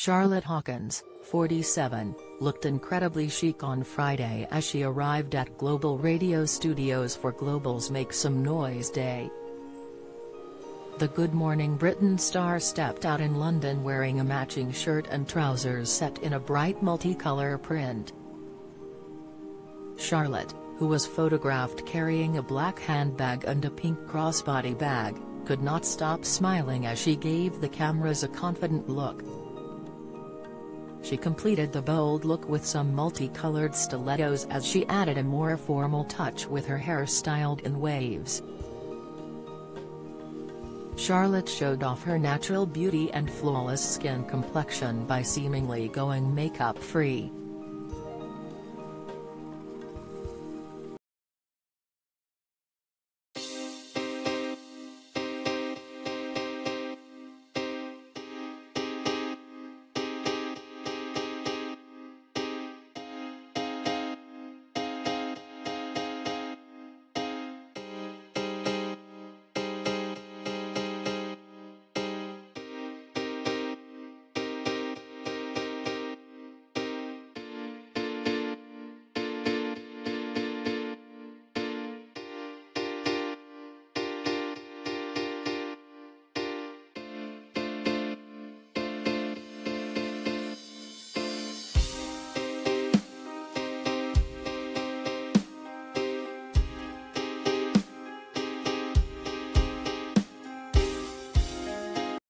Charlotte Hawkins, 47, looked incredibly chic on Friday as she arrived at Global Radio Studios for Global's Make Some Noise Day. The Good Morning Britain star stepped out in London wearing a matching shirt and trousers set in a bright multicolour print. Charlotte, who was photographed carrying a black handbag and a pink crossbody bag, could not stop smiling as she gave the cameras a confident look. She completed the bold look with some multicolored stilettos as she added a more formal touch with her hair styled in waves. Charlotte showed off her natural beauty and flawless skin complexion by seemingly going makeup-free,